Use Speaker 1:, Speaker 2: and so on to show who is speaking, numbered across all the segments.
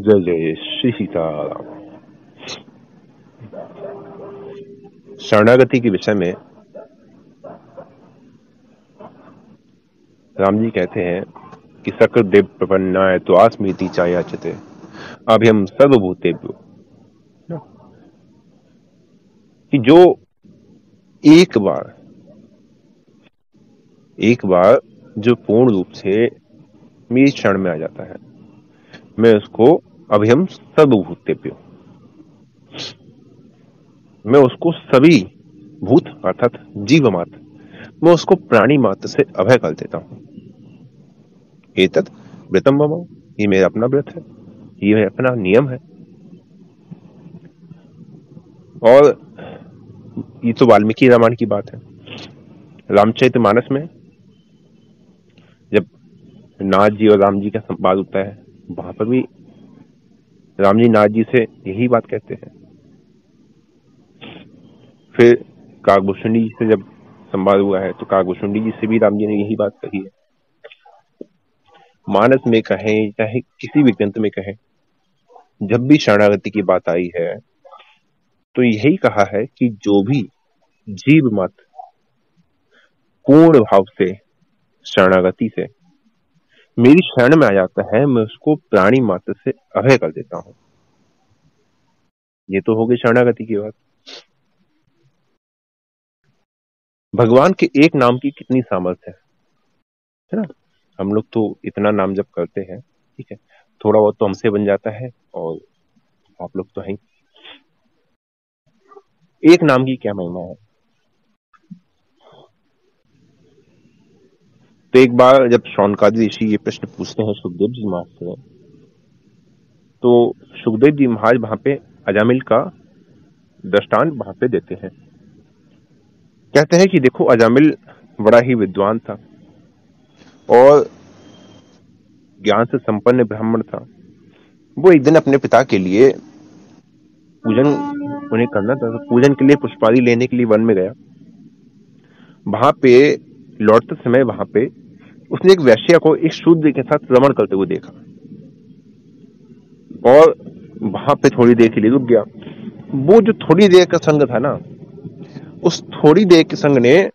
Speaker 1: जय जय श्री शरणागति के विषय में राम जी कहते हैं कि सकृत देव प्रपन्नाय तो आसमीति चायाचते। अभी हम सर्वभूतेभ्यो। कि जो एक बार एक बार जो पूर्ण रूप से मेरी क्षण में आ जाता है, मैं उसको अभी हम सर्वभूतेभ्यो मैं उसको सभी भूत अर्थात जीव मात्र मैं उसको प्राणी मात्र से अभय कर देता हूँ। एतत व्रतम मम, ये मेरा अपना व्रत है, ये मेरा अपना नियम है। और ये तो वाल्मीकि रामायण की बात है। रामचरित मानस में जब नाथ जी और राम जी का संवाद होता है, वहाँ पर भी राम जी नाथ जी से यही बात कहते हैं। फिर काकभूषणी जी से जब संवाद हुआ है तो काकभूषणी जी से भी राम जी ने यही बात कही है। मानस में कहें, चाहे किसी भी ग्रंथ में कहें, जब भी शरणागति की बात आई है तो यही कहा है कि जो भी जीव मत पूर्ण भाव से शरणागति से मेरी शरण में आ जाता है, मैं उसको प्राणी मात्र से अभय कर देता हूँ। ये तो हो गई शरणागति की बात। भगवान के एक नाम की कितनी सामर्थ्य है? ना? हम लोग तो इतना नाम जब करते हैं, ठीक है, थोड़ा बहुत तो हमसे बन जाता है और आप लोग तो हैं। एक नाम की क्या महिमा है? तो एक बार जब शौनकादी ऋषि ये प्रश्न पूछते हैं, सुखदेव जी महाराज से तो सुखदेव जी महाराज वहाँ पे अजामिल का दृष्टांत वहाँ पे देते हैं। कहते हैं कि देखो, अजामिल बड़ा ही विद्वान था और ज्ञान से संपन्न ब्राह्मण था। वो एक दिन अपने पिता के लिए पूजन उन्हें करना था तो पूजन के लिए पुष्पादी लेने के लिए वन में गया। वहाँ पे लौटते समय वहाँ पे उसने एक वैश्या को एक शूद्र के साथ रमण करते हुए देखा। और वहाँ पे थोड़ी देर के लिए रुक गया। वो जो थोड़ी देर का संग था ना, उस थोड़ी देर के संग ने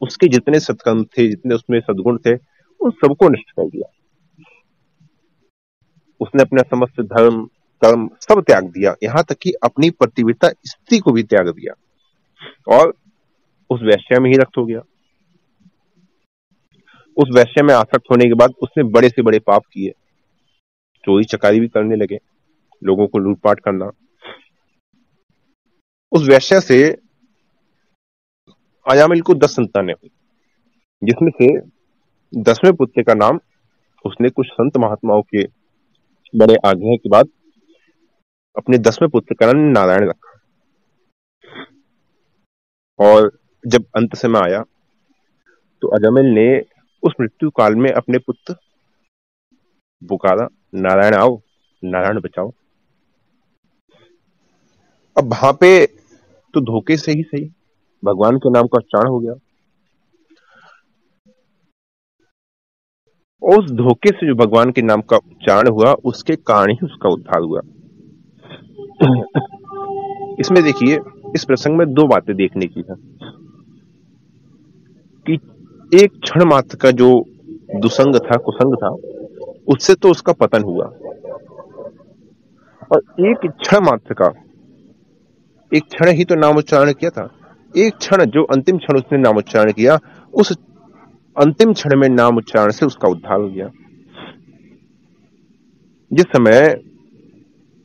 Speaker 1: उसके जितने सत्कर्म थे, जितने उसमें सदगुण थे, उन सबको नष्ट कर दिया। उसने अपना समस्त धर्म, कर्म सब त्याग दिया। यहाँ तक कि अपनी प्रतिविता स्त्री को भी त्याग दिया। और उस वैश्य में ही रक्त हो गया। उस वैश्य में आसक्त होने के बाद उसने बड़े से बड़े पाप किए। चोरी चकारी भी करने लगे, लोगों को लूटपाट करना। उस वैश्य से अयामिल को दस संतानें हुई, जिसमें से दसवें पुत्र का नाम उसने कुछ संत महात्माओं के बड़े आग्रह के बाद अपने दसवें पुत्र का नाम नारायण रखा। और जब अंत समय आया तो अजमिल ने उस मृत्यु काल में अपने पुत्र पुकारा नारायण आओ, नारायण बचाओ। अब वहाँ पे तो धोखे से ही सही। भगवान के नाम का उच्चारण हो गया। उस धोखे से जो भगवान के नाम का उच्चारण हुआ, उसके कारण ही उसका उद्धार हुआ। इसमें देखिए, इस प्रसंग में दो बातें देखने की है। एक क्षण मात्र का जो दुसंग था, कुसंग था, उससे तो उसका पतन हुआ। और एक क्षण मात्र का, एक क्षण ही तो नामोच्चारण किया था। एक क्षण जो अंतिम क्षण उसने नामोच्चारण किया, उस अंतिम क्षण में नाम उच्चारण से उसका उद्धार हो गया। जिस समय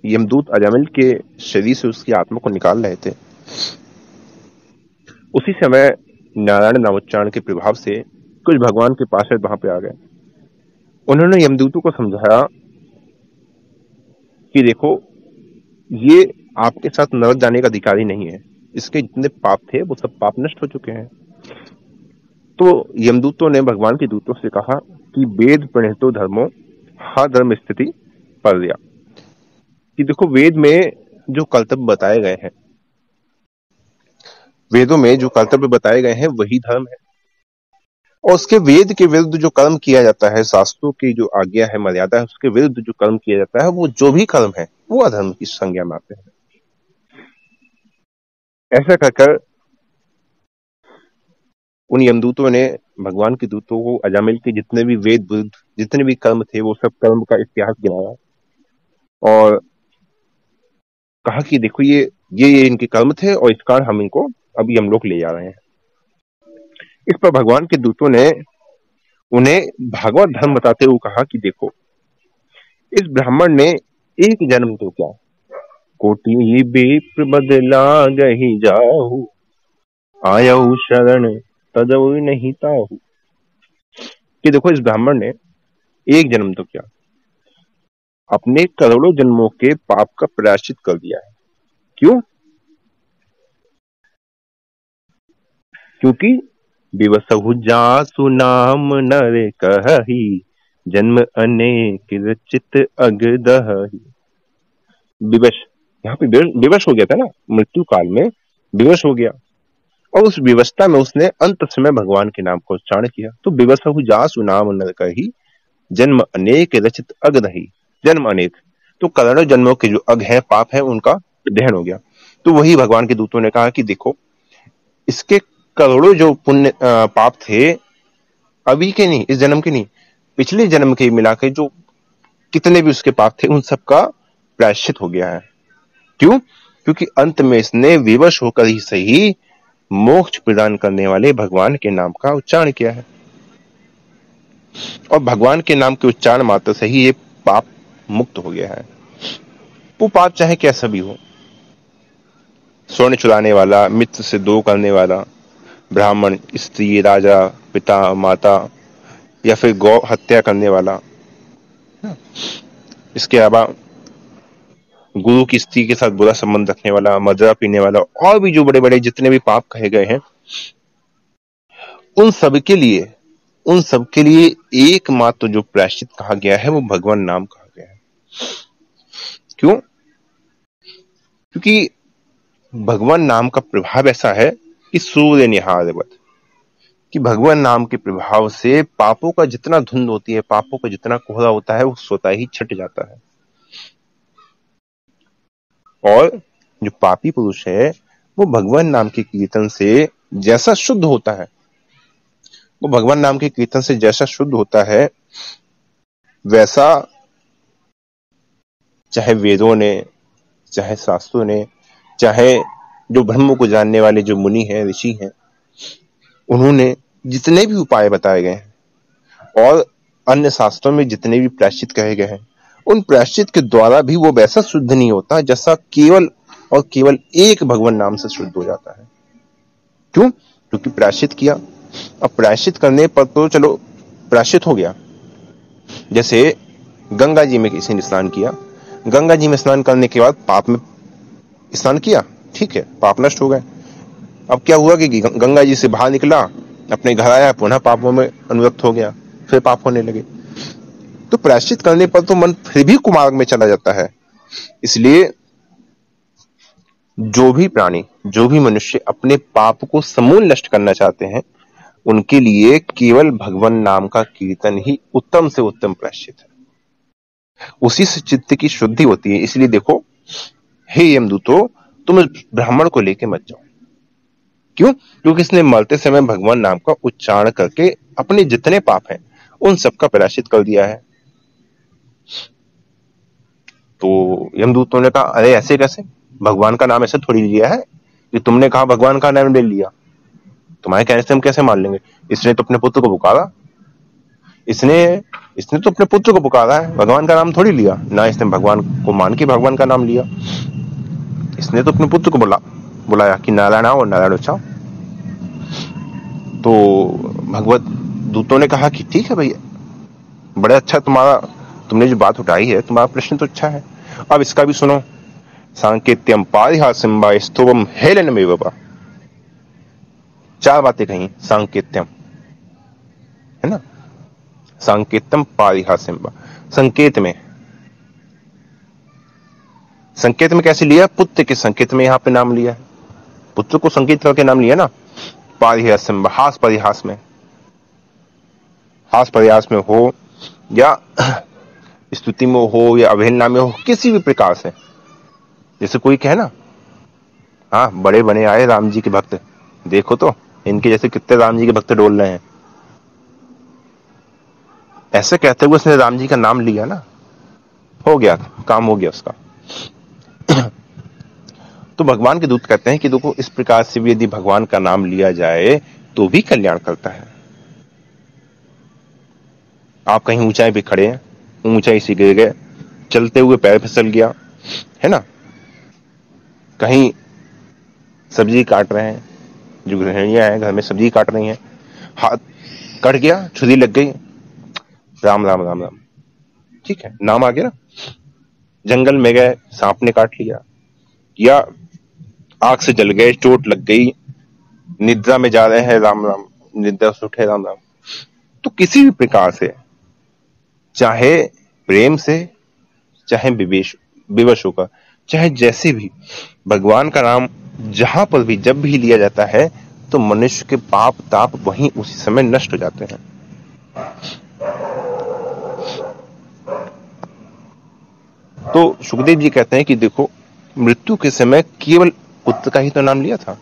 Speaker 1: यमदूत अजामिल के शरीर से उसकी आत्मा को निकाल रहे थे, उसी समय नारायण नामोच्चारण के प्रभाव से कुछ भगवान के पास वहाँ पे आ गए। उन्होंने यमदूतों को समझाया कि देखो, ये आपके साथ नरक जाने का अधिकारी नहीं है। इसके जितने पाप थे, वो सब पाप नष्ट हो चुके हैं। तो यमदूतों ने भगवान के दूतों से कहा कि वेद प्रणितो धर्मो, हा धर्म स्थिति पर दिया कि देखो, वेद में जो कर्तव्य बताए गए हैं वेदों में जो कर्तव्य बताए गए हैं, वही धर्म है। और उसके वेद के विरुद्ध जो कर्म किया जाता है, शास्त्रों की जो आज्ञा है, मर्यादा है, उसके विरुद्ध जो कर्म किया जाता है, वो जो भी कर्म है, वो अधर्म की संज्ञा में आते हैं। ऐसा कहकर उन यमदूतों ने, भगवान के दूतों को, अजामिल के जितने भी वेद विरुद्ध जितने भी कर्म थे, वो सब कर्म का इतिहास गिनाया। और कहा कि देखो ये ये ये इनके कर्म थे, और इस कारण हम इनको अभी हम लोग ले जा रहे हैं। इस पर भगवान के दूतों ने उन्हें भागवत धर्म बताते हुए कहा कि देखो, इस ब्राह्मण ने एक जन्म तो क्या। कोटि बेप बदला गही जाहू आयऊ शरण तजऊ नहीं ताहू। कि देखो, इस ब्राह्मण ने एक जन्म तो क्या। अपने करोड़ों जन्मों के पाप का प्रायश्चित कर दिया है। क्यों? क्योंकि विवसहु जासु नाम नर कही जन्म अनेक रचित अगदही विवश, यहाँ पे विवश हो गया था ना, मृत्यु काल में विवश हो गया। और उस विवस्था में उसने अंत समय भगवान के नाम को उच्चारण किया। तो विवसहु जासु नाम नर कही जन्म अनेक रचित अग अगदही जन्म अनेक। तो करोड़ों जन्मों के जो अग है, पाप है, उनका दहन हो गया। तो वही भगवान के दूतों ने कहा कि देखो, इसके करोड़ों जो पुण्य पाप थे, अभी के नहीं, इस जन्म के नहीं, पिछले जन्म के मिला के जो कितने भी उसके पाप थे, उन सब का प्रायश्चित हो गया है। क्यों? क्योंकि अंत में इसने विवश होकर ही सही मोक्ष प्रदान करने वाले भगवान के नाम का उच्चारण किया है। और भगवान के नाम के उच्चारण मात्र से ही ये पाप मुक्त हो गया है। वो पाप चाहे कैसा भी हो, स्वर्ण चुराने वाला, मित्र से दो करने वाला ब्राह्मण स्त्री राजा पिता माता या फिर गौ हत्या करने वाला। इसके अलावा गुरु की स्त्री के साथ बुरा संबंध रखने वाला मदरा पीने वाला और भी जो बड़े बड़े जितने भी पाप कहे गए हैं उन सब के लिए उन सब के लिए एकमात्र जो प्रायश्चित कहा गया है वो भगवान नाम कहा गया है। क्यों? क्योंकि भगवान नाम का प्रभाव ऐसा है कि सूर्य निहारवत कि भगवान नाम के प्रभाव से पापों का जितना धुंध होती है, पापों का जितना कोहरा होता है, वो स्वतः ही छट जाता है। और जो पापी पुरुष है, वो भगवान नाम के कीर्तन से जैसा शुद्ध होता है, वो भगवान नाम के कीर्तन से जैसा शुद्ध होता है, वैसा चाहे वेदों ने, चाहे शास्त्रों ने, चाहे जो ब्रह्म को जानने वाले जो मुनि हैं, ऋषि हैं, उन्होंने जितने भी उपाय बताए गए हैं, और अन्य शास्त्रों में जितने भी प्रायश्चित कहे गए हैं, उन प्रायश्चित के द्वारा भी वो वैसा शुद्ध नहीं होता जैसा केवल और केवल एक भगवान नाम से शुद्ध हो जाता है। क्यों? क्योंकि प्रायश्चित किया। अब प्रायश्चित करने पर तो चलो, प्रायश्चित हो गया। जैसे गंगा जी में किसी ने स्नान किया, गंगा जी में स्नान करने के बाद पाप में स्नान किया। ठीक है, पाप नष्ट हो गए। अब क्या हुआ कि गंगा जी से बाहर निकला, अपने घर आया, पुनः पापों में अनुरक्त हो गया, फिर पाप होने लगे। तो प्रायश्चित करने पर तो मन फिर भी कुमार्ग में चला जाता है। इसलिए जो भी प्राणी, जो भी मनुष्य अपने पाप को समूल नष्ट करना चाहते हैं, उनके लिए केवल भगवान नाम का कीर्तन ही उत्तम से उत्तम प्रायश्चित है। उसी से चित्त की शुद्धि होती है। इसलिए देखो, हे यमदूतो तुम इस ब्राह्मण को लेके मत जाओ। क्यों? क्योंकि इसने मरते समय भगवान नाम का उच्चारण करके अपने जितने पाप हैं, उन सबका प्रायश्चित कर दिया है। तो यमदूतों ने कहा, अरे, ऐसे कैसे? भगवान का नाम ऐसे थोड़ी लिया है कि तुमने कहा भगवान का नाम ले लिया। तुम्हारे कहने से हम कैसे मान लेंगे? इसने तो अपने पुत्र को पुकारा। इसने इसने तो अपने पुत्र को पुकारा है। भगवान का नाम थोड़ी लिया। ना इसने भगवान को मान के भगवान का नाम लिया। इसने तो अपने पुत्र को बुला बुलाया कि नारायण आओ नारायण उछाओ तो भगवत दूतों ने कहा कि ठीक है भैया बड़े अच्छा तुम्हारा तुमने जो बात उठाई है तुम्हारा प्रश्न तो अच्छा है अब इसका भी सुनो सांकेत्यम पारिहासिम्बा स्तुवम हेलन में बाबा चार बातें कही सांकेत्यम है ना सांकेतम पारिहासिम्बा संकेत में संकेत में कैसे लिया? पुत्र के संकेत में यहाँ पे नाम लिया पुत्र को संकेत करके नाम लिया ना? पारिहास परिहास में। हास प्रयास में हो या स्तुति में हो या अवहेलना में हो, किसी भी प्रकार से। जैसे कोई कहे ना हाँ बड़े बने आए राम जी के भक्त। देखो तो इनके जैसे कितने राम जी के भक्त डोल रहे हैं। ऐसे कहते हुए उसने राम जी का नाम लिया ना। हो गया, काम हो गया उसका। तो भगवान के दूत कहते हैं कि देखो, इस प्रकार से भी यदि भगवान का नाम लिया जाए तो भी कल्याण करता है। आप कहीं ऊंचाई पे खड़े हैं, ऊंचाई से गिर गए, चलते हुए पैर फिसल गया, है ना? कहीं सब्ज़ी काट रहे हैं, जो गृहिणियाँ हैं, घर में सब्ज़ी काट रही हैं, हाथ कट गया, छुरी लग गई, राम राम राम राम। ठीक है, नाम आ गया ना? जंगल में गए, सांप ने काट लिया या आग से जल गए, चोट लग गई, निद्रा में जा रहे हैं, राम राम, निद्रा से उठे राम राम। तो किसी भी प्रकार से, चाहे प्रेम से, चाहे विवेश, विवश होकर चाहे जैसे भी, भगवान का नाम जहाँ पर भी, जब भी लिया जाता है तो मनुष्य के पाप ताप वहीं उसी समय नष्ट हो जाते हैं। तो सुखदेव जी कहते हैं कि देखो मृत्यु के समय केवल पुत्र का ही तो नाम लिया था।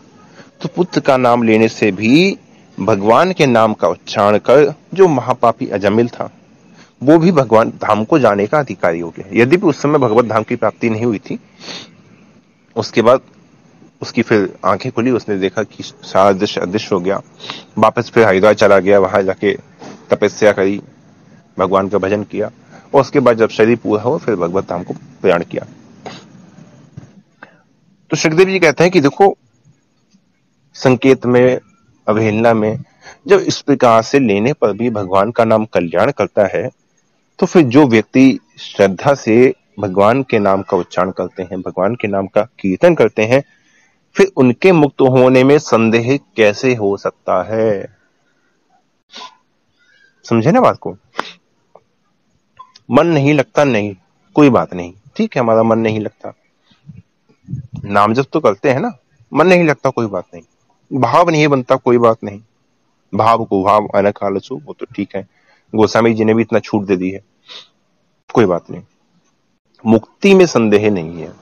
Speaker 1: तो पुत्र का नाम लेने से भी भगवान के नाम का उच्चारण कर जो महापापी अजमिल था, वो भी भगवान धाम को जाने का अधिकारी हो गया। यदि भी उस समय भगवत धाम की प्राप्ति नहीं हुई थी, उसके बाद उसकी फिर आँखें खुली, उसने देखा कि सारा दृश्य अदृश्य हो गया। वापस फिर हरिद्वार चला गया, वहाँ जाके तपस्या करी, भगवान का भजन किया, और उसके बाद जब शरीर पूरा हो फिर भगवत धाम को प्रयाण किया। तो सुखदेव जी कहते हैं कि देखो, संकेत में, अवहेलना में, जब इस प्रकार से लेने पर भी भगवान का नाम कल्याण करता है तो फिर जो व्यक्ति श्रद्धा से भगवान के नाम का उच्चारण करते हैं, भगवान के नाम का कीर्तन करते हैं, फिर उनके मुक्त होने में संदेह कैसे हो सकता है? समझे ना बात को? मन नहीं लगता, नहीं, कोई बात नहीं। ठीक है, हमारा मन नहीं लगता। नाम जब तो करते हैं ना, मन नहीं लगता कोई बात नहीं। भाव नहीं बनता कोई बात नहीं। भाव को भाव अनक आलसो, वो तो ठीक है। गोस्वामी जी ने भी इतना छूट दे दी है। कोई बात नहीं। मुक्ति में संदेह नहीं है।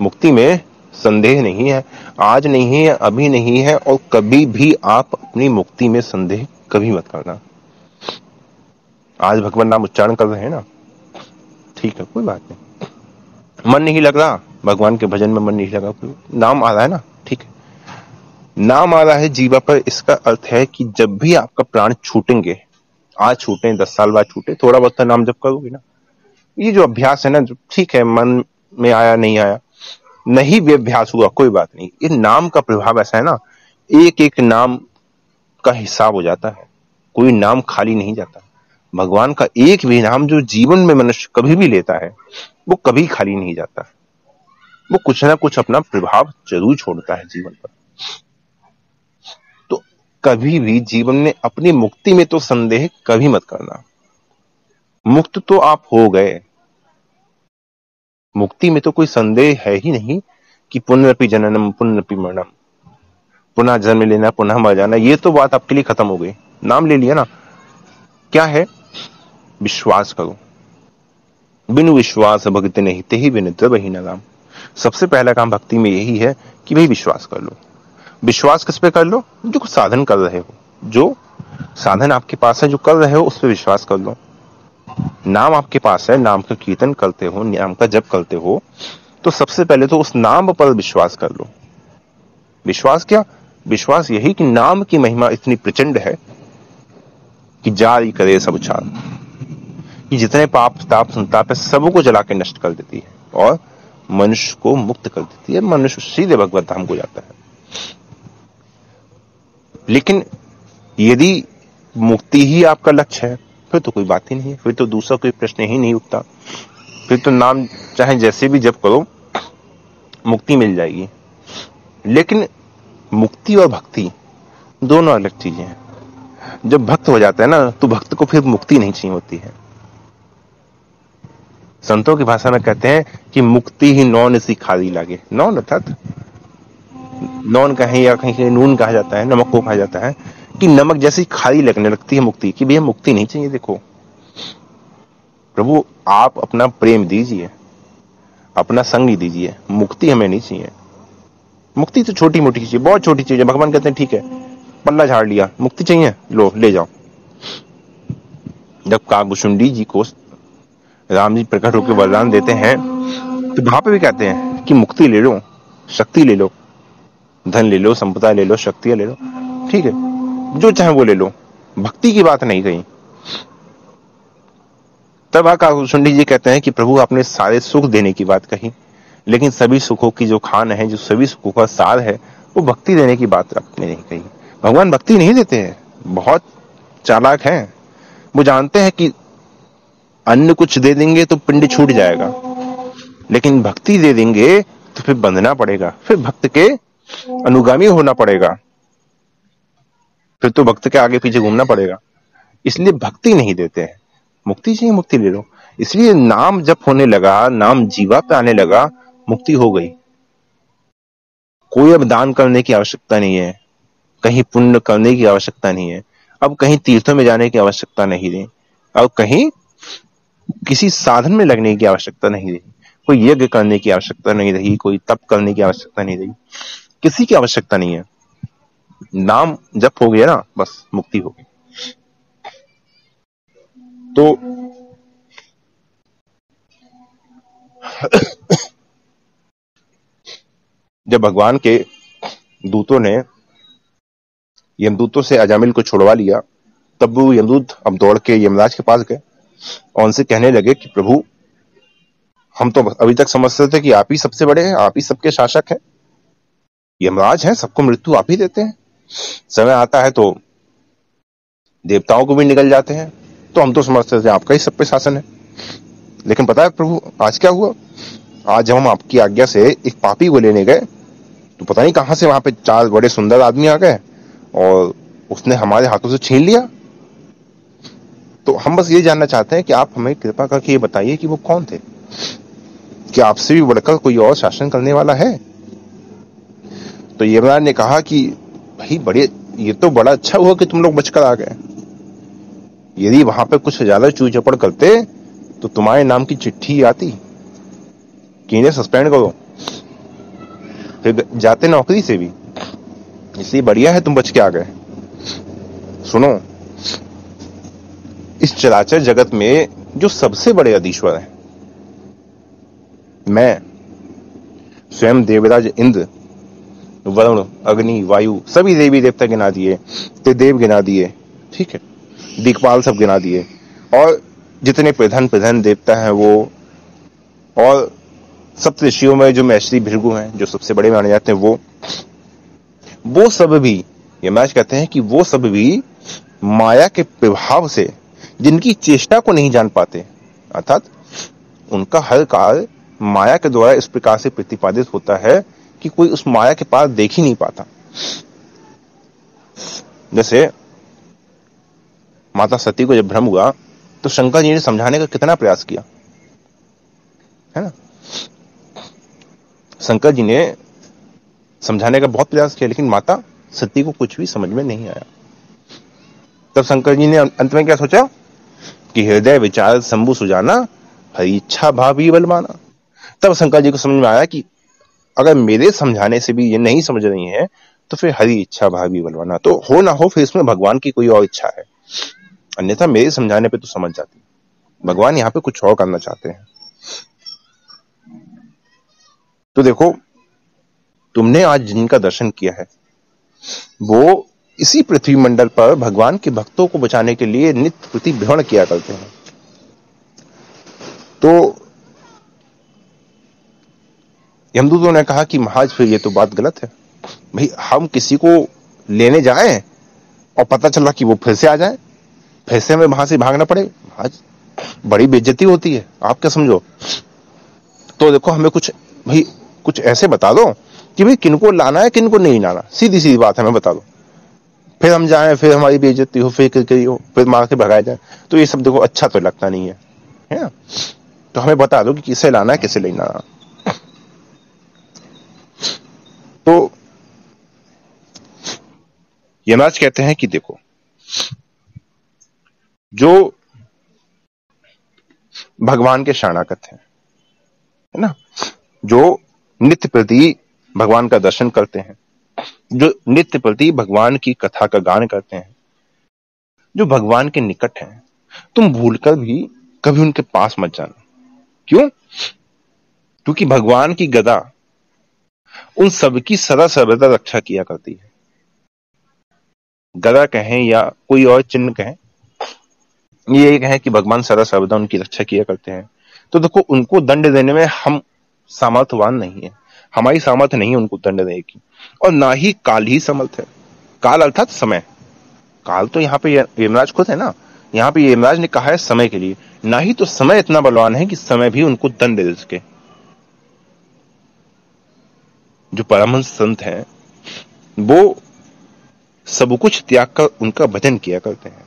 Speaker 1: मुक्ति में संदेह नहीं है। आज नहीं है, अभी नहीं है, और कभी भी आप अपनी मुक्ति में संदेह कभी मत करना। आज भगवान नाम उच्चारण कर रहे हैं ना। ठीक है, कोई बात नहीं। मन नहीं लग रहा। भगवान के भजन में मन नहीं लगा नाम आ रहा है ना? ठीक है। नाम आ रहा है जीवा पर। इसका अर्थ है कि जब भी आपका प्राण छूटेंगे, आज छूटे, दस साल बाद छूटे, थोड़ा बहुत तो नाम जब करोगे ना। ये जो अभ्यास है ना ठीक है, मन में आया, नहीं आया, नहीं भी अभ्यास हुआ, कोई बात नहीं। ये नाम का प्रभाव ऐसा है ना एक एक नाम का हिसाब हो जाता है। कोई नाम खाली नहीं जाता। भगवान का एक भी नाम जो जीवन में मनुष्य कभी भी लेता है, वो कभी खाली नहीं जाता। वो कुछ ना कुछ अपना प्रभाव ज़रूर छोड़ता है जीवन पर। तो कभी भी जीवन में अपनी मुक्ति में तो संदेह कभी मत करना। मुक्त तो आप हो गए। मुक्ति में तो कोई संदेह है ही नहीं कि पुनरपि जननम पुनरपि मरणम। पुनः जन्म लेना, पुनः मर जाना, ये तो बात आपके लिए खत्म हो गई। नाम ले लिया ना। क्या है? विश्वास करो। बिनु विश्वास भक्ति नहीं, ते ही बिन वही नाम सबसे पहला काम भक्ति में यही है कि भाई विश्वास कर लो। विश्वास किस पे कर लो? जो कुछ साधन कर रहे हो। जो साधन आपके पास है, जो कर रहे हो, उस पर विश्वास कर लो। नाम आपके पास है, नाम का कीर्तन करते हो, नाम का जप करते हो तो सबसे पहले तो उस नाम पर विश्वास कर लो। विश्वास क्या? विश्वास यही कि नाम की महिमा इतनी प्रचंड है कि जारी करे सब उछाल। कि जितने पाप, ताप, संताप है, सबको जला के नष्ट कर देती है। और मनुष्य को मुक्त कर देती है। मनुष्य सीधे भगवत धाम को जाता है। लेकिन यदि मुक्ति ही आपका लक्ष्य है, फिर तो कोई बात ही नहीं है। फिर तो दूसरा कोई प्रश्न ही नहीं उठता। फिर तो नाम चाहे जैसे भी जब करो, मुक्ति मिल जाएगी। लेकिन मुक्ति और भक्ति दोनों अलग चीज़ें हैं। जब भक्त हो जाता है ना तो भक्त को फिर मुक्ति नहीं चाहिए होती है। संतों की भाषा में कहते हैं कि मुक्ति ही नौन सी खाली लागे। नौन अर्थात नौन कहें या कहीं कहीं नून कहा जाता है, नमक को कहा जाता है, कि नमक जैसी खाली लगने लगती है मुक्ति कि, भैया मुक्ति नहीं चाहिए, देखो। प्रभु, आप अपना प्रेम दीजिए, अपना संग दीजिए, मुक्ति हमें नहीं चाहिए। मुक्ति तो छोटी मोटी चीज़ बहुत छोटी चीज़ है, भगवान कहते हैं, ठीक है, पल्ला झाड़ लिया, मुक्ति चाहिए, लो, ले जाओ। जब कागभुषुंडी जी को राम जी प्रकट होकर वरदान देते हैं। तो वहाँ पे भी कहते हैं कि मुक्ति ले लो, शक्ति ले लो, धन ले लो, संपदा ले लो, शक्तियाँ ले लो। ठीक है, जो चाहे वो ले लो। भक्ति की बात नहीं कही। तब आकाशुंडी जी कहते हैं कि प्रभु आपने सारे सुख देने की बात कही, लेकिन सभी सुखों की जो खान है, जो सभी सुखों का सार है, वो भक्ति देने की बात आपने नहीं कही। भगवान भक्ति नहीं देते हैं। बहुत चालाक हैं। वो जानते हैं कि अन्न कुछ दे देंगे तो पिंड छूट जाएगा। लेकिन भक्ति दे देंगे तो फिर बंधना पड़ेगा। फिर भक्त के अनुगामी होना पड़ेगा। फिर तो भक्त के आगे पीछे घूमना पड़ेगा। इसलिए भक्ति नहीं देते हैं। मुक्ति चाहिए मुक्ति ले लो। इसलिए नाम जब होने लगा नाम जीवा पे आने लगा मुक्ति हो गई। कोई अब दान करने की आवश्यकता नहीं है। कहीं पुण्य करने की आवश्यकता नहीं है। अब कहीं तीर्थों में जाने की आवश्यकता नहीं रही अब कहीं किसी साधन में लगने की आवश्यकता नहीं रही। कोई यज्ञ करने की आवश्यकता नहीं रही, कोई तप करने की आवश्यकता नहीं रही। किसी की आवश्यकता नहीं है। नाम जप हो गया ना, बस मुक्ति हो गई। तो जब भगवान के दूतों ने यमदूतों से अजामिल को छुड़वा लिया, तब वो यमदूत अब दौड़ के यमराज के पास गए। और उनसे कहने लगे कि प्रभु, हम तो अभी तक समझते थे कि आप ही सबसे बड़े हैं, आप ही सबके शासक हैं। यमराज हैं, सबको मृत्यु आप ही देते हैं। समय आता है तो देवताओं को भी निकल जाते हैं। तो हम तो समझते थे, आपका ही सब पे शासन है। लेकिन पता है प्रभु, आज क्या हुआ? आज हम आपकी आज्ञा से एक पापी को लेने गए तो पता नहीं कहाँ से वहाँ पे चार बड़े सुंदर आदमी आ गए और उसने हमारे हाथों से छीन लिया। तो हम बस ये जानना चाहते हैं कि आप हमें कृपा करके ये बताइए कि वो कौन थे? कि आपसे भी बढ़कर कोई और शासन करने वाला है? तो यमराज ने कहा कि, भाई, बड़े, ये तो बड़ा अच्छा हुआ कि तुम लोग बचकर आ गए। यदि वहाँ पे कुछ ज़्यादा चू चपड़ करते तो तुम्हारे नाम की चिट्ठी आती। कि इन्हें सस्पेंड करो। फिर जाते नौकरी से भी। इसलिए बढ़िया है तुम बच के आ गए। सुनो इस चराचर जगत में जो सबसे बड़े अधीश्वर हैं। मैं, स्वयं देवराज इंद्र, वरुण, अग्नि, वायु, सभी देवी देवता गिना दिए देव गिना दिए, ठीक है? दिखपाल सब गिना दिए। और जितने प्रधान प्रधान देवता हैं वो, और सप्त ऋषियों में जो मैश्री भृगु हैं, जो सबसे बड़े माने जाते हैं वो वो सब भी यमराज कहते हैं कि वो सब भी माया के प्रभाव से जिनकी चेष्टा को नहीं जान पाते, अर्थात उनका हर काल माया के द्वारा इस प्रकार से प्रतिपादित होता है कि कोई उस माया के पास देख ही नहीं पाता। जैसे माता सती को जब भ्रम हुआ तो शंकर जी ने समझाने का कितना प्रयास किया, है ना? शंकर जी ने समझाने का बहुत प्रयास किया, लेकिन माता सती को कुछ भी समझ में नहीं आया। तब शंकर जी ने अंत में क्या सोचा? कि हृदय विचार शंभु सुजाना, हरी इच्छा भावी बलवाना। तब शंकर जी को समझ में आया कि अगर मेरे समझाने से भी ये नहीं समझ रही है तो फिर हरी इच्छा भावी बलवाना। तो हो ना हो, फिर इसमें भगवान की कोई और इच्छा है। अन्यथा मेरे समझाने पे तो समझ जाती। भगवान यहाँ पे कुछ और करना चाहते हैं। तो देखो, तुमने आज जिनका दर्शन किया है, वो इसी पृथ्वी मंडल पर भगवान के भक्तों को बचाने के लिए नित्य प्रति भ्रमण किया करते हैं। तो यमदूतों ने कहा कि महाज फिर ये तो बात गलत है। भाई, हम किसी को लेने जाए और पता चला कि वो फिर से आ जाए, फिर से हमें वहाँ से भागना पड़े। आज बड़ी बेज्जती होती है, आप क्या समझो? तो देखो, हमें कुछ, भाई, कुछ ऐसे बता दो कि भाई, किनको लाना है, किनको नहीं लाना। सीधी सीधी बात हमें बता दो। फिर हम जाए, फिर हमारी बेइज्जती हो, फिर करी हो फिर मार के भगाए जाए। तो ये सब देखो अच्छा तो लगता नहीं है। है ना? तो हमें बता दो कि किसे लाना है, किसे लाना। तो यमराज कहते हैं कि देखो, जो भगवान के शरणागत हैं, है ना? जो नित्य प्रति भगवान का दर्शन करते हैं जो नित्य प्रति भगवान की कथा का गान करते हैं, जो भगवान के निकट हैं, तुम भूलकर भी कभी उनके पास मत जाना। क्यों? क्योंकि भगवान की गदा उन सबकी सदा सर्वदा रक्षा किया करती है। गदा कहें या कोई और चिन्ह कहें, ये कहें कि भगवान सदा सर्वदा उनकी रक्षा किया करते हैं। तो देखो, उनको दंड देने में हम सामर्थ्यवान नहीं है। हमारी सामर्थ्य नहीं उनको दंड देने की। और ना ही काल ही समर्थ है। काल अर्थात समय। काल तो यहाँ पे यमराज खुद है ना। यहाँ पे यमराज ने कहा है समय के लिए। ना ही तो समय इतना बलवान है कि समय भी उनको दंड दे सके। जो परमहंस संत हैं, वो सब कुछ त्याग कर उनका भजन किया करते हैं।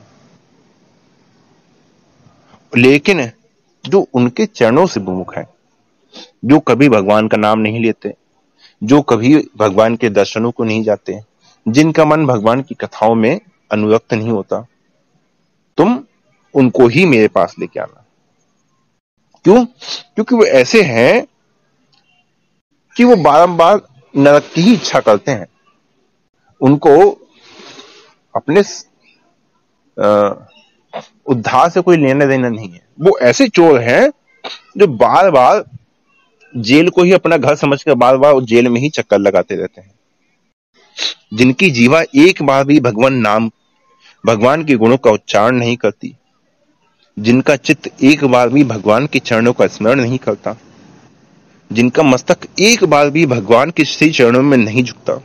Speaker 1: लेकिन जो उनके चरणों से विमुख है जो कभी भगवान का नाम नहीं लेते, जो कभी भगवान के दर्शनों को नहीं जाते, जिनका मन भगवान की कथाओं में अनुरक्त नहीं होता, तुम उनको ही मेरे पास लेके आना। क्यों? क्योंकि वो ऐसे हैं कि वो बारंबार नरक की ही इच्छा करते हैं। उनको अपने उद्धार से कोई लेना देना नहीं है। वो ऐसे चोर हैं जो बार बार जेल को ही अपना घर समझ कर बार बार जेल में ही चक्कर लगाते रहते हैं। जिनकी जीवा एक बार भी भगवान नाम, भगवान के गुणों का उच्चारण नहीं करती, जिनका चित्त एक बार भी भगवान के चरणों का स्मरण नहीं करता, जिनका मस्तक एक बार भी भगवान के श्री चरणों में नहीं झुकता,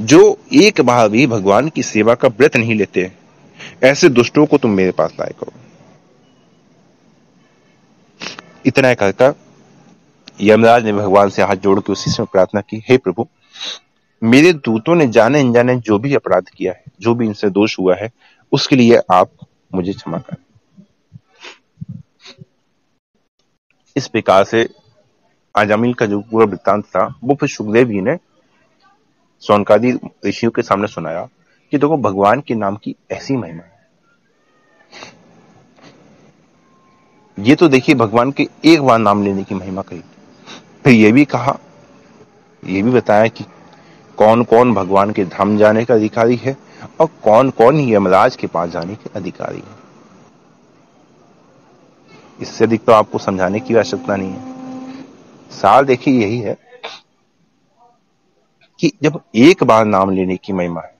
Speaker 1: जो एक बार भी भगवान की सेवा का व्रत नहीं लेते, ऐसे दुष्टों को तुम मेरे पास लाए करो। इतना कहकर यमराज ने भगवान से हाथ जोड़ के उसी समय प्रार्थना की, हे प्रभु, मेरे दूतों ने जाने अनजाने जो भी अपराध किया है, जो भी इनसे दोष हुआ है, उसके लिए आप मुझे क्षमा कर। इस प्रकार से आजामिल का जो पूरा वृत्तांत था, वो फिर सुखदेव जी ने सोनकादी ऋषियों के सामने सुनाया कि देखो तो भगवान के नाम की ऐसी महिमा है। ये तो देखिए, भगवान के एक बार नाम लेने की महिमा कही। फिर ये भी कहा, ये भी बताया कि कौन कौन भगवान के धाम जाने का अधिकारी है और कौन कौन यमराज के पास जाने के अधिकारी है। इससे अधिक तो आपको समझाने की आवश्यकता नहीं है। सार देखिए यही है कि जब एक बार नाम लेने की महिमा है,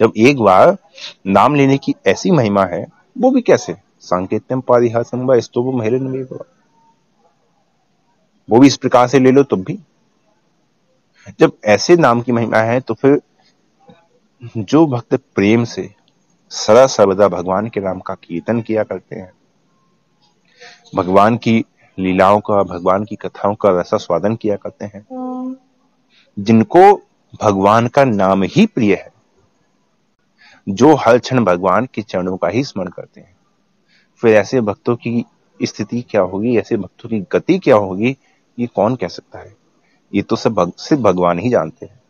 Speaker 1: जब एक बार नाम लेने की ऐसी महिमा है, वो भी कैसे? सांकेत्यम पारिहासम स्तोभ महिला वो भी इस प्रकार से ले लो, तुम भी। जब ऐसे नाम की महिमा है तो फिर जो भक्त प्रेम से सदा सर्वदा भगवान के नाम का कीर्तन किया करते हैं, भगवान की लीलाओं का, भगवान की कथाओं का रसा स्वादन किया करते हैं, जिनको भगवान का नाम ही प्रिय है, जो हर क्षण भगवान के चरणों का ही स्मरण करते हैं। फिर ऐसे भक्तों की स्थिति क्या होगी? ऐसे भक्तों की गति क्या होगी? ये कौन कह सकता है? ये तो सब भग, सिर्फ़ भगवान ही जानते हैं।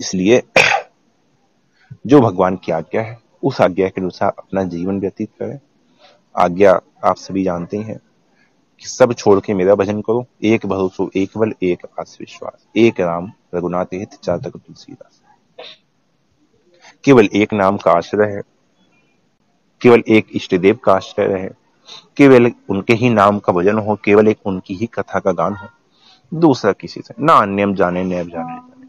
Speaker 1: इसलिए जो भगवान की आज्ञा है उस आज्ञा के अनुसार अपना जीवन व्यतीत करें। आज्ञा आप सभी जानते हैं कि सब छोड़ के मेरा भजन करो। एक भरोसो एक बल एक आस विश्वास एक राम रघुनाथ हित चार तक तुलसीदास। केवल एक नाम का आश्रय है। केवल एक इष्ट देव का आश्रय है। केवल उनके ही नाम का भजन हो, केवल एक उनकी ही कथा का गान हो। दूसरा किसी से, ना अन्यम जाने नैब जाने जाने।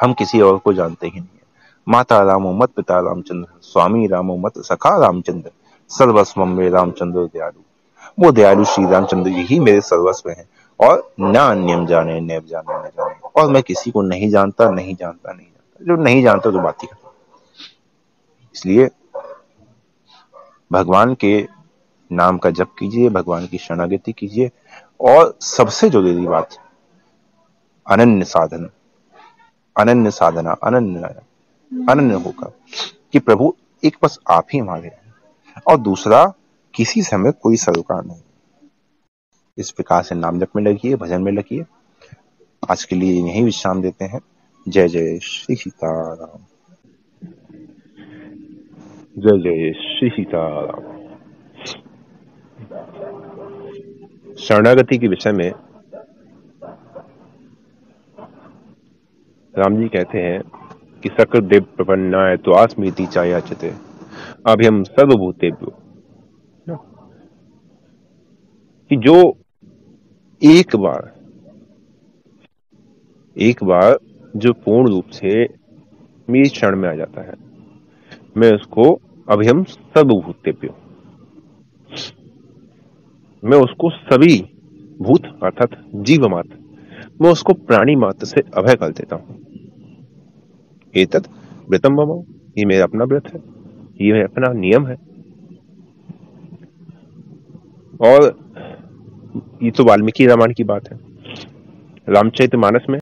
Speaker 1: हम किसी और को जानते ही नहीं है। माता रामो मत, पिता रामचंद्र, स्वामी रामो मत, सखा रामचंद्र, सर्वस्व में रामचंद्र दयालु। वो दयालु श्री रामचंद्र जी ही मेरे सर्वस्व हैं, और न अन्यम जाने नैब जाने, न जाने। और मैं किसी को नहीं जानता नहीं जानता नहीं जानता। जो नहीं जानता तो बात ही इसलिए भगवान के नाम का जप कीजिए, भगवान की शरणागति कीजिए। और सबसे ज़रूरी बात, अनन्य साधन, अनन्य साधना, अनन्य अनन्य होकर, कि प्रभु एक बस आप ही हमारे हैं। और दूसरा, किसी से हमें कोई सरोकार नहीं। इस प्रकार से नाम जप में लगिए, भजन में लगिए। आज के लिए यही विश्राम देते हैं। जय जय श्री सीताराम। जय जय श्री सीताराम शरणागति के विषय में राम जी कहते हैं कि सकृत देव प्रपन्नाय तो आसमीति चायाचते अभ्यम सर्वभूतेभ्यो। कि जो एक बार एक बार जो पूर्ण रूप से मेरी क्षण में आ जाता है मैं उसको अभी हम सर्वभूतेभ्यो। मैं उसको सभी भूत, अर्थात जीव मात्र मैं उसको प्राणी मात्र से अभय कर देता हूँ। एतद व्रतम मम। ये मेरा अपना व्रत है। ये मेरा अपना नियम है। और ये तो वाल्मीकि रामायण की बात है। रामचरित मानस में